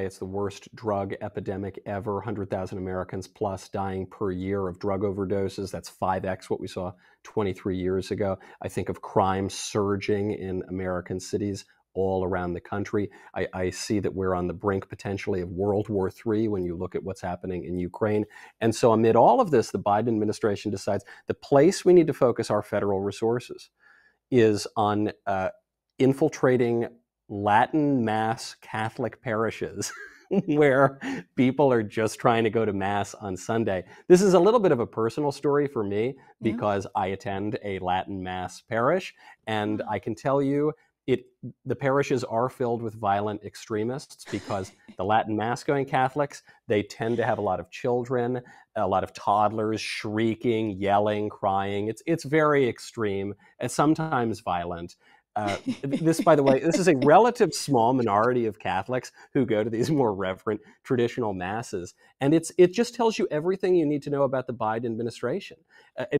it's the worst drug epidemic ever 100,000 Americans plus dying per year of drug overdoses. That's 5x what we saw 23 years ago. I think of crime surging in American cities all around the country. I, I, see that we're on the brink potentially of World War III when you look at what's happening in Ukraine. And so, amid all of this, the Biden administration decides the place we need to focus our federal resources is on uh, infiltrating Latin Mass Catholic parishes. where people are just trying to go to mass on Sunday. This is a little bit of a personal story for me because yeah. I attend a Latin mass parish and mm-hmm. I can tell you it the parishes are filled with violent extremists because the Latin mass going Catholics, they tend to have a lot of children, a lot of toddlers shrieking, yelling, crying. It's it's very extreme and sometimes violent. Uh, this, by the way, this is a relative small minority of Catholics who go to these more reverent traditional masses, and it's it just tells you everything you need to know about the Biden administration. Uh,